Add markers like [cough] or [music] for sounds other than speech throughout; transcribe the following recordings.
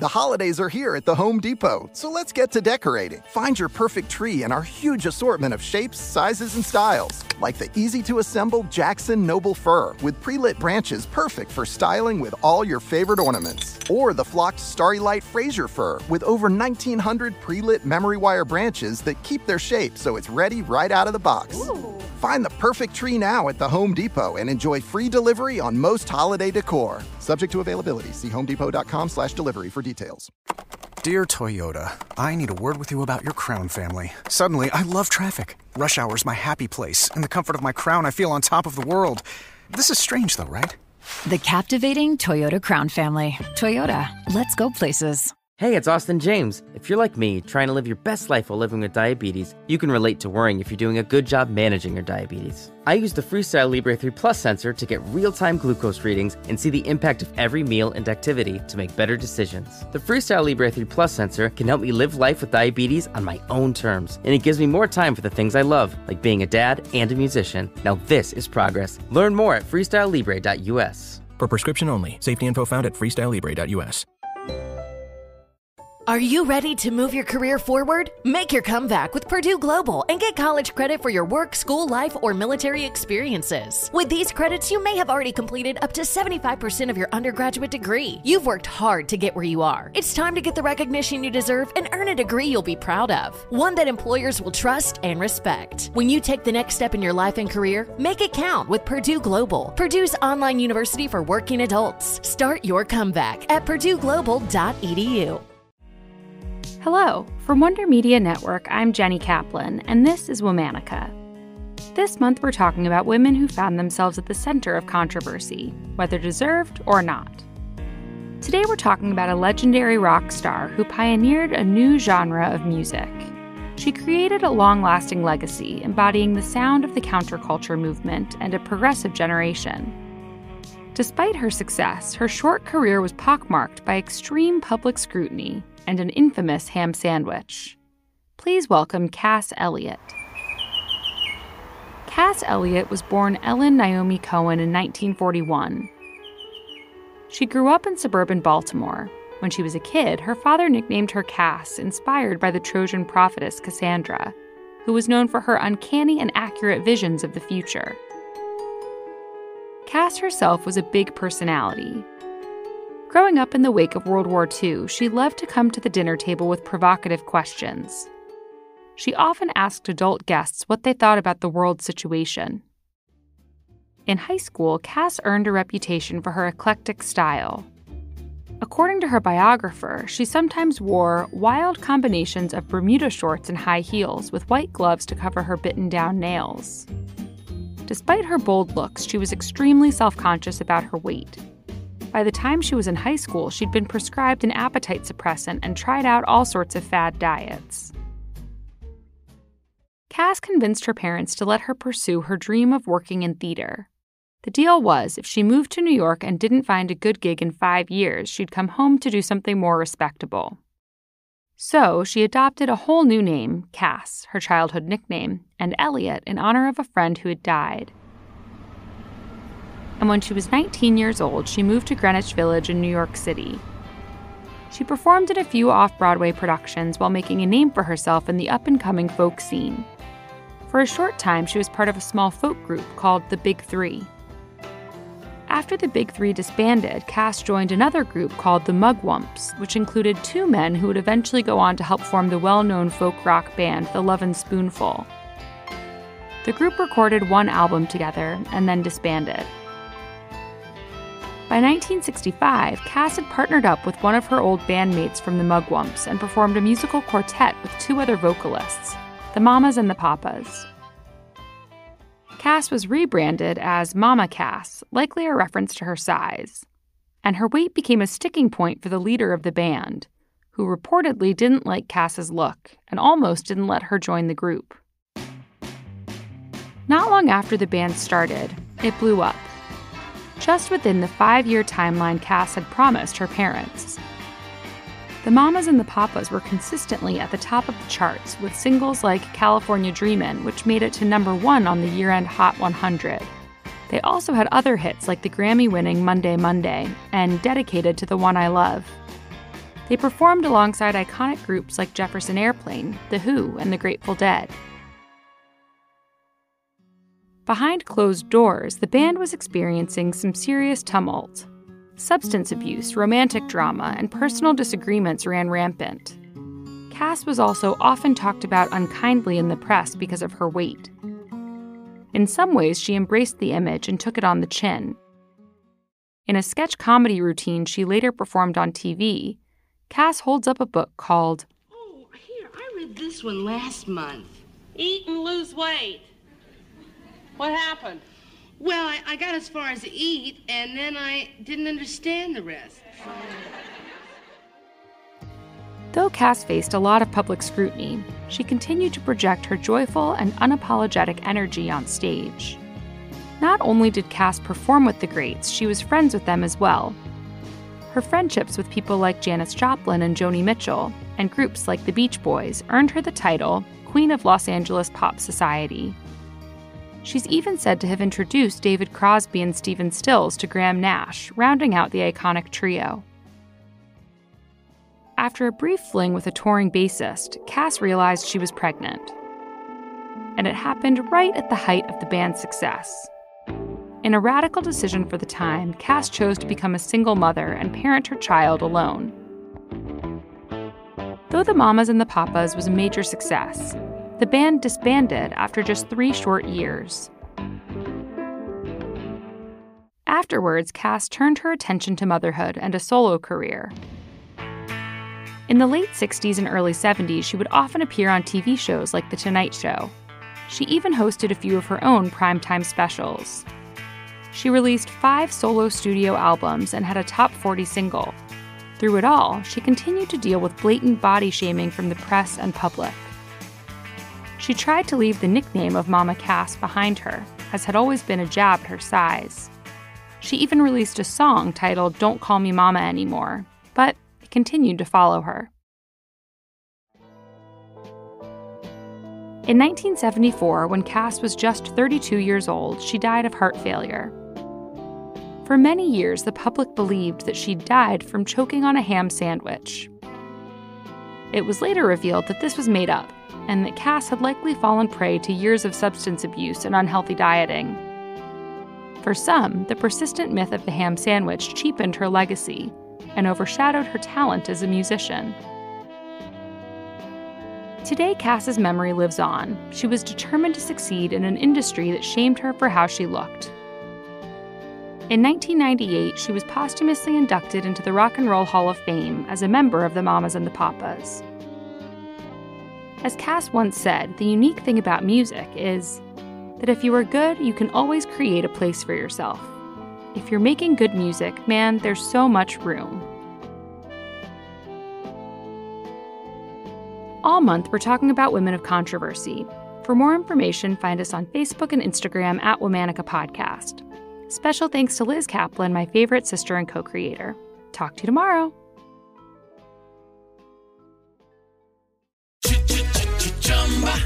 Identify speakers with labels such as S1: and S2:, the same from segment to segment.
S1: The holidays are here at the Home Depot, so let's get to decorating. Find your perfect tree in our huge assortment of shapes, sizes, and styles, like the easy to assemble Jackson Noble Fir with pre lit branches perfect for styling with all your favorite ornaments. Or the flocked Starry Light Fraser Fir with over 1900 pre lit memory wire branches that keep their shape so it's ready right out of the box.
S2: Ooh.
S1: Find the perfect tree now at the Home Depot and enjoy free delivery on most holiday decor. Subject to availability. See homedepot.com slash delivery for details.
S3: Dear Toyota, I need a word with you about your Crown family. Suddenly, I love traffic. Rush hour is my happy place. In the comfort of my Crown, I feel on top of the world. This is strange, though, right?
S4: The captivating Toyota Crown family. Toyota, let's go places.
S5: Hey, it's Austin James. If you're like me, trying to live your best life while living with diabetes, you can relate to worrying if you're doing a good job managing your diabetes. I use the Freestyle Libre 3 Plus sensor to get real time glucose readings and see the impact of every meal and activity to make better decisions. The Freestyle Libre 3 Plus sensor can help me live life with diabetes on my own terms, and it gives me more time for the things I love, like being a dad and a musician. Now, this is progress. Learn more at freestylelibre.us.
S6: For prescription only. Safety info found at freestylelibre.us.
S7: Are you ready to move your career forward? Make your comeback with Purdue Global and get college credit for your work, school life, or military experiences. With these credits, you may have already completed up to 75% of your undergraduate degree. You've worked hard to get where you are. It's time to get the recognition you deserve and earn a degree you'll be proud of, one that employers will trust and respect. When you take the next step in your life and career, make it count with Purdue Global, Purdue's online university for working adults. Start your comeback at purdueglobal.edu.
S8: Hello, from Wonder Media Network, I'm Jenny Kaplan, and this is Womanica. This month, we're talking about women who found themselves at the center of controversy, whether deserved or not. Today, we're talking about a legendary rock star who pioneered a new genre of music. She created a long lasting legacy embodying the sound of the counterculture movement and a progressive generation. Despite her success, her short career was pockmarked by extreme public scrutiny and an infamous ham sandwich. Please welcome Cass Elliot. Cass Elliot was born Ellen Naomi Cohen in 1941. She grew up in suburban Baltimore. When she was a kid, her father nicknamed her Cass, inspired by the Trojan prophetess Cassandra, who was known for her uncanny and accurate visions of the future. Cass herself was a big personality, Growing up in the wake of World War II, she loved to come to the dinner table with provocative questions. She often asked adult guests what they thought about the world situation. In high school, Cass earned a reputation for her eclectic style. According to her biographer, she sometimes wore wild combinations of Bermuda shorts and high heels with white gloves to cover her bitten down nails. Despite her bold looks, she was extremely self conscious about her weight by the time she was in high school, she'd been prescribed an appetite suppressant and tried out all sorts of fad diets. Cass convinced her parents to let her pursue her dream of working in theater. The deal was if she moved to New York and didn't find a good gig in five years, she'd come home to do something more respectable. So she adopted a whole new name, Cass, her childhood nickname, and Elliot in honor of a friend who had died and when she was 19 years old, she moved to Greenwich Village in New York City. She performed in a few off Broadway productions while making a name for herself in the up and coming folk scene. For a short time, she was part of a small folk group called the Big Three. After the Big Three disbanded, Cass joined another group called the Mugwumps, which included two men who would eventually go on to help form the well known folk rock band, the Lovin' Spoonful. The group recorded one album together and then disbanded. By 1965, Cass had partnered up with one of her old bandmates from the Mugwumps and performed a musical quartet with two other vocalists, the Mamas and the Papas. Cass was rebranded as Mama Cass, likely a reference to her size, and her weight became a sticking point for the leader of the band, who reportedly didn't like Cass's look and almost didn't let her join the group. Not long after the band started, it blew up just within the five year timeline Cass had promised her parents. The Mamas and the Papas were consistently at the top of the charts with singles like California Dreamin', which made it to number one on the year end Hot 100. They also had other hits like the Grammy winning Monday Monday and Dedicated to the One I Love. They performed alongside iconic groups like Jefferson Airplane, The Who, and The Grateful Dead. Behind closed doors, the band was experiencing some serious tumult. Substance abuse, romantic drama, and personal disagreements ran rampant. Cass was also often talked about unkindly in the press because of her weight. In some ways, she embraced the image and took it on the chin. In a sketch comedy routine she later performed on TV, Cass holds up a book called
S2: Oh, here, I read this one last month. Eat and lose weight. What happened? Well, I, I got as far as eat, and then I didn't understand the rest.
S8: Though Cass faced a lot of public scrutiny, she continued to project her joyful and unapologetic energy on stage. Not only did Cass perform with the greats, she was friends with them as well. Her friendships with people like Janis Joplin and Joni Mitchell, and groups like the Beach Boys, earned her the title Queen of Los Angeles Pop Society. She's even said to have introduced David Crosby and Stephen Stills to Graham Nash, rounding out the iconic trio. After a brief fling with a touring bassist, Cass realized she was pregnant. And it happened right at the height of the band's success. In a radical decision for the time, Cass chose to become a single mother and parent her child alone. Though the Mamas and the Papas was a major success, the band disbanded after just three short years. Afterwards, Cass turned her attention to motherhood and a solo career. In the late 60s and early 70s, she would often appear on TV shows like The Tonight Show. She even hosted a few of her own primetime specials. She released five solo studio albums and had a top 40 single. Through it all, she continued to deal with blatant body shaming from the press and public. She tried to leave the nickname of Mama Cass behind her, as had always been a jab at her size. She even released a song titled Don't Call Me Mama Anymore, but it continued to follow her. In 1974, when Cass was just 32 years old, she died of heart failure. For many years, the public believed that she died from choking on a ham sandwich. It was later revealed that this was made up, and that Cass had likely fallen prey to years of substance abuse and unhealthy dieting. For some, the persistent myth of the ham sandwich cheapened her legacy and overshadowed her talent as a musician. Today, Cass's memory lives on. She was determined to succeed in an industry that shamed her for how she looked. In 1998, she was posthumously inducted into the Rock and Roll Hall of Fame as a member of the Mamas and the Papas. As Cass once said, the unique thing about music is that if you are good, you can always create a place for yourself. If you're making good music, man, there's so much room. All month, we're talking about women of controversy. For more information, find us on Facebook and Instagram at Womanica Podcast. Special thanks to Liz Kaplan, my favorite sister and co creator. Talk to you tomorrow.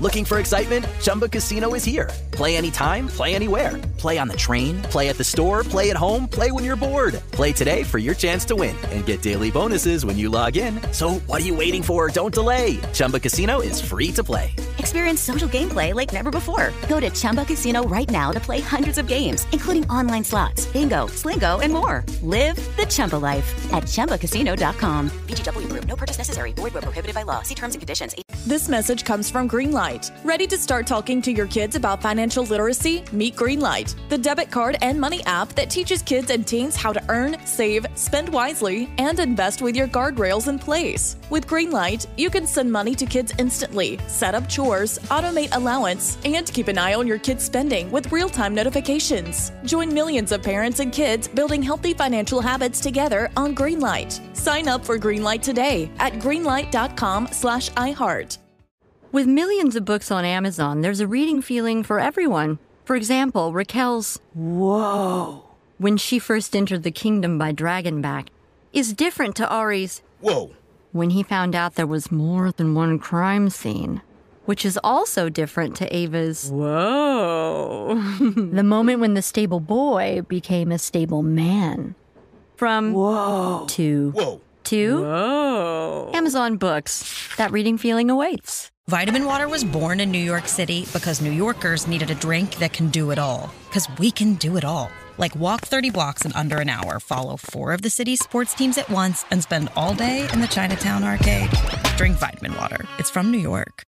S9: Looking for excitement? Chumba Casino is here. Play anytime, play anywhere. Play on the train, play at the store, play at home, play when you're bored. Play today for your chance to win and get daily bonuses when you log in. So what are you waiting for? Don't delay. Chumba Casino is free to play.
S10: Experience social gameplay like never before. Go to Chumba Casino right now to play hundreds of games, including online slots, bingo, slingo, and more. Live the Chumba life at ChumbaCasino.com.
S11: VGW Group. No purchase necessary. Void where prohibited by law. See terms and conditions. This message comes from Greenlight. Ready to start talking to your kids about financial literacy? Meet Greenlight, the debit card and money app that teaches kids and teens how to earn, save, spend wisely, and invest with your guardrails in place. With Greenlight, you can send money to kids instantly, set up chores, automate allowance, and keep an eye on your kids' spending with real-time notifications. Join millions of parents and kids building healthy financial habits together on Greenlight. Sign up for Greenlight today at greenlight.com/iheart.
S12: With millions of books on Amazon, there's a reading feeling for everyone. For example, Raquel's Whoa when she first entered the kingdom by Dragonback is different to Ari's
S13: Whoa
S12: when he found out there was more than one crime scene, which is also different to Ava's Whoa [laughs] the moment when the stable boy became a stable man. From Whoa to
S13: Whoa
S12: to
S13: Whoa.
S12: Amazon Books. That reading feeling awaits.
S14: Vitamin Water was born in New York City because New Yorkers needed a drink that can do it all. Because we can do it all. Like walk 30 blocks in under an hour, follow four of the city's sports teams at once, and spend all day in the Chinatown arcade. Drink Vitamin Water. It's from New York.